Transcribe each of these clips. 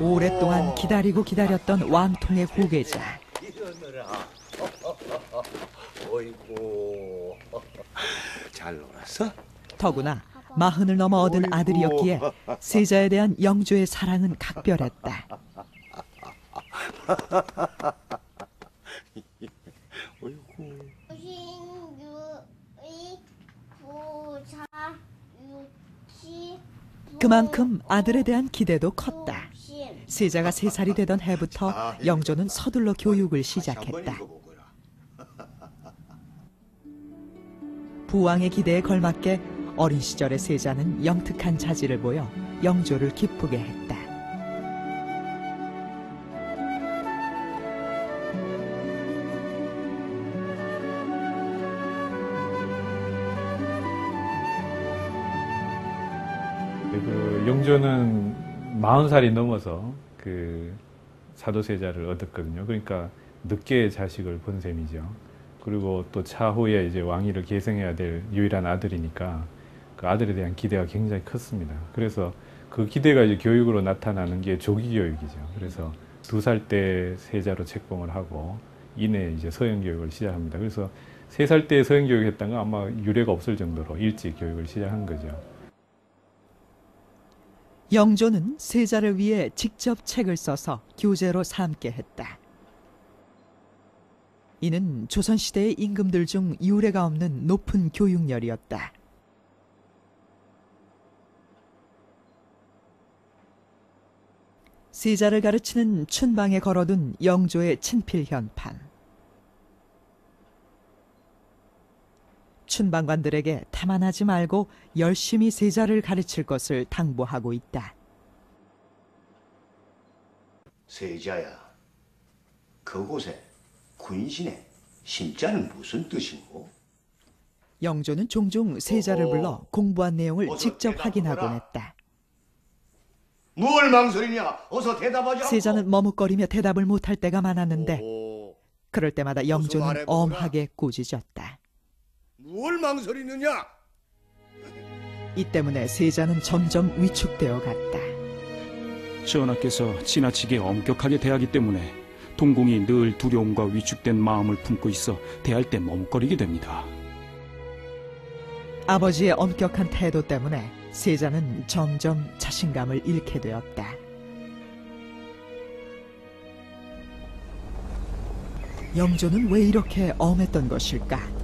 오랫동안 기다리고 기다렸던 왕통의 후계자. 어이구. 잘 놀았어? 더구나 마흔을 넘어 얻은 아들이었기에 세자에 대한 영조의 사랑은 각별했다. 어이구. 그만큼 아들에 대한 기대도 컸다. 신 세자가 세 살이 되던 해부터 영조는 서둘러 교육을 시작했다. 부왕의 기대에 걸맞게 어린 시절의 세자는 영특한 자질을 보여 영조를 기쁘게 했다. 그 영조는 40살이 넘어서 그 사도세자를 얻었거든요. 그러니까 늦게 자식을 본 셈이죠. 그리고 또 차후에 이제 왕위를 계승해야 될 유일한 아들이니까 그 아들에 대한 기대가 굉장히 컸습니다. 그래서 그 기대가 이제 교육으로 나타나는 게 조기 교육이죠. 그래서 두 살 때 세자로 책봉을 하고 이내 이제 서영 교육을 시작합니다. 그래서 세 살 때 서영 교육했다는 건 아마 유례가 없을 정도로 일찍 교육을 시작한 거죠. 영조는 세자를 위해 직접 책을 써서 교재로 삼게 했다. 이는 조선시대의 임금들 중 유례가 없는 높은 교육열이었다. 세자를 가르치는 춘방에 걸어둔 영조의 친필 현판. 춘방관들에게 태만하지 말고 열심히 세자를 가르칠 것을 당부하고 있다. 세자야, 그곳에 군신의 심자는 무슨 뜻인고? 영조는 종종 세자를 어허. 불러 공부한 내용을 직접 확인하곤. 했다. 뭘 망설이냐? 어서 대답하자. 세자는 머뭇거리며 대답을 못할 때가 많았는데 오, 그럴 때마다 영조는. 엄하게 꾸짖었다. 뭘 망설이느냐? 이 때문에 세자는 점점 위축되어 갔다. 전하께서 지나치게 엄격하게 대하기 때문에 동공이 늘 두려움과 위축된 마음을 품고 있어 대할 때 머뭇거리게 됩니다. 아버지의 엄격한 태도 때문에 세자는 점점 자신감을 잃게 되었다. 영조는 왜 이렇게 엄했던 것일까?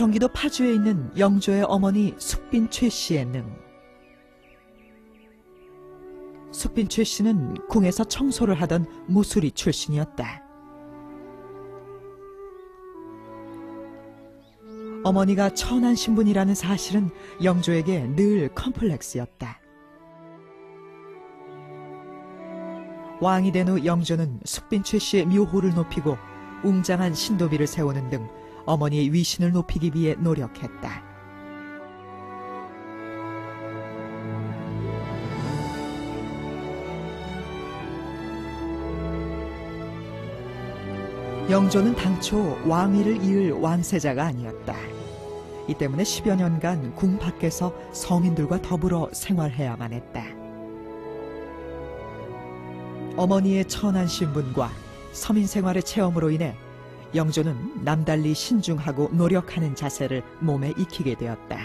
경기도 파주에 있는 영조의 어머니 숙빈 최 씨의 능. 숙빈 최 씨는 궁에서 청소를 하던 무수리 출신이었다. 어머니가 천한 신분이라는 사실은 영조에게 늘 컴플렉스였다. 왕이 된 후 영조는 숙빈 최 씨의 묘호를 높이고 웅장한 신도비를 세우는 등 어머니의 위신을 높이기 위해 노력했다. 영조는 당초 왕위를 이을 왕세자가 아니었다. 이 때문에 10여 년간 궁 밖에서 서민들과 더불어 생활해야만 했다. 어머니의 천한 신분과 서민 생활의 체험으로 인해 영조는 남달리 신중하고 노력하는 자세를 몸에 익히게 되었다.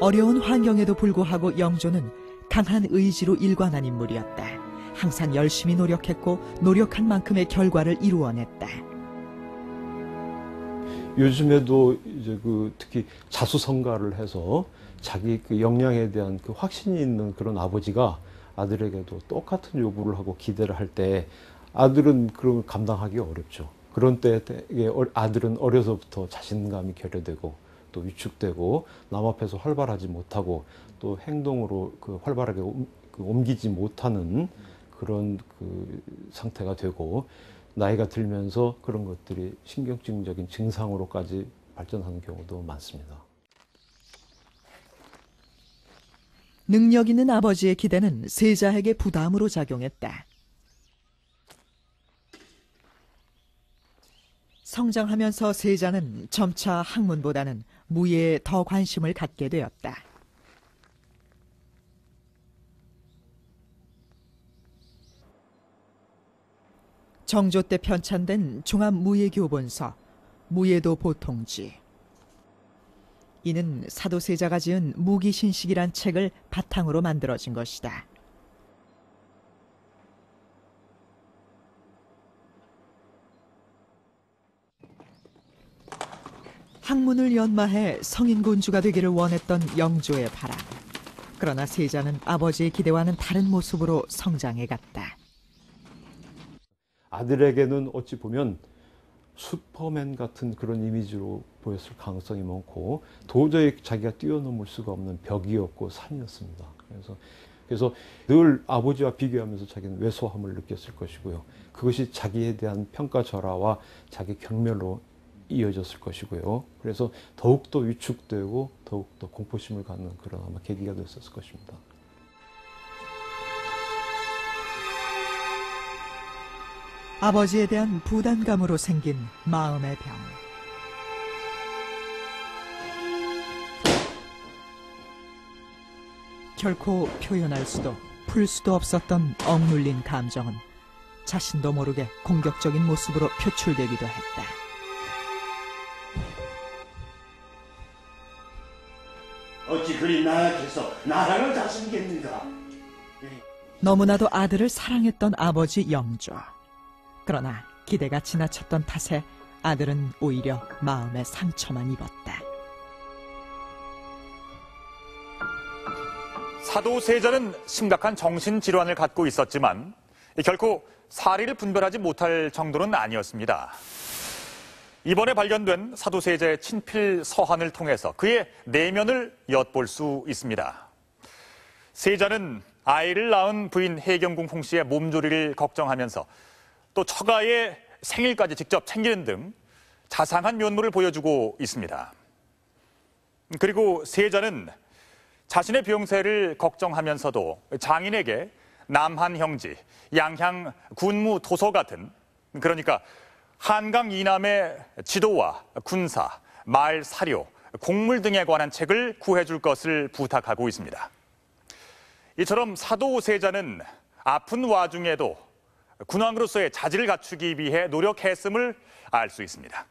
어려운 환경에도 불구하고 영조는 강한 의지로 일관한 인물이었다. 항상 열심히 노력했고 노력한 만큼의 결과를 이루어냈다. 요즘에도 이제 그 특히 자수성가를 해서 자기 그 역량에 대한 그 확신이 있는 그런 아버지가 아들에게도 똑같은 요구를 하고 기대를 할 때 아들은 그런 걸 감당하기 어렵죠. 그런 때에 어- 아들은 어려서부터 자신감이 결여되고 또 위축되고 남 앞에서 활발하지 못하고 또 행동으로 그 활발하게 옮- 그 옮기지 못하는 그런 그 상태가 되고 나이가 들면서 그런 것들이 신경증적인 증상으로까지 발전하는 경우도 많습니다. 능력 있는 아버지의 기대는 세자에게 부담으로 작용했다. 성장하면서 세자는 점차 학문보다는 무예에 더 관심을 갖게 되었다. 정조 때 편찬된 종합무예교본서 무예도 보통지 이는 사도세자가 지은 무기신식이란 책을 바탕으로 만들어진 것이다. 학문을 연마해 성인군주가 되기를 원했던 영조의 바람. 그러나 세자는 아버지의 기대와는 다른 모습으로 성장해 갔다. 아들에게는 어찌 보면 슈퍼맨 같은 그런 이미지로 보였을 가능성이 많고 도저히 자기가 뛰어넘을 수가 없는 벽이었고 산이었습니다. 그래서 그래서 늘 아버지와 비교하면서 자기는 왜소함을 느꼈을 것이고요. 그것이 자기에 대한 평가 절하와 자기 경멸로 이어졌을 것이고요. 그래서 더욱더 위축되고 더욱더 공포심을 갖는 그런 아마 계기가 됐었을 것입니다. 아버지에 대한 부담감으로 생긴 마음의 병. 결코 표현할 수도 풀 수도 없었던 억눌린 감정은 자신도 모르게 공격적인 모습으로 표출되기도 했다. 어찌 그리 나약해서 나라를 다스리겠는가? 너무나도 아들을 사랑했던 아버지 영조. 그러나 기대가 지나쳤던 탓에 아들은 오히려 마음에 상처만 입었다. 사도 세자는 심각한 정신질환을 갖고 있었지만 결코 사리를 분별하지 못할 정도는 아니었습니다. 이번에 발견된 사도 세자의 친필 서한을 통해서 그의 내면을 엿볼 수 있습니다. 세자는 아이를 낳은 부인 해경궁 홍 씨의 몸조리를 걱정하면서 또 처가의 생일까지 직접 챙기는 등 자상한 면모를 보여주고 있습니다. 그리고 세자는 자신의 병세를 걱정하면서도 장인에게 남한 형지, 양향 군무 도서 같은 그러니까 한강 이남의 지도와 군사, 말 사료, 곡물 등에 관한 책을 구해줄 것을 부탁하고 있습니다. 이처럼 사도 세자는 아픈 와중에도 군왕으로서의 자질을 갖추기 위해 노력했음을 알 수 있습니다.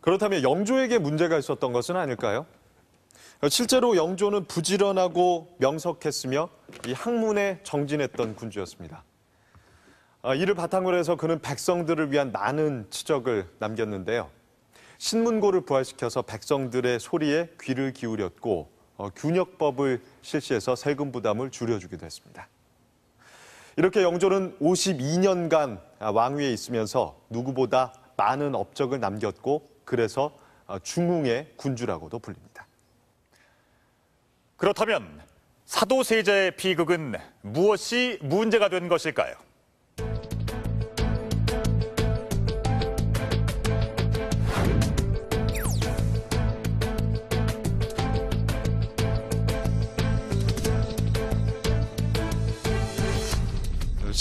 그렇다면 영조에게 문제가 있었던 것은 아닐까요? 실제로 영조는 부지런하고 명석했으며 이 학문에 정진했던 군주였습니다. 아, 이를 바탕으로 해서 그는 백성들을 위한 많은 치적을 남겼는데요. 신문고를 부활시켜서 백성들의 소리에 귀를 기울였고 어, 균역법을 실시해서 세금 부담을 줄여주기도 했습니다. 이렇게 영조는 52년간 왕위에 있으면서 누구보다 많은 업적을 남겼고 그래서 어, 중흥의 군주라고도 불립니다. 그렇다면 사도 세자의 비극은 무엇이 문제가 된 것일까요?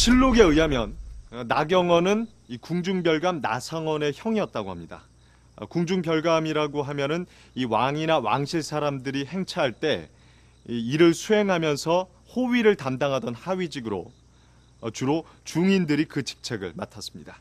실록에 의하면 어, 나경원은 이 궁중별감 나상원의 형이었다고 합니다. 어, 궁중별감이라고 하면은 이 왕이나 왕실 사람들이 행차할 때이 일을 수행하면서 호위를 담당하던 하위직으로 어, 주로 중인들이 그 직책을 맡았습니다.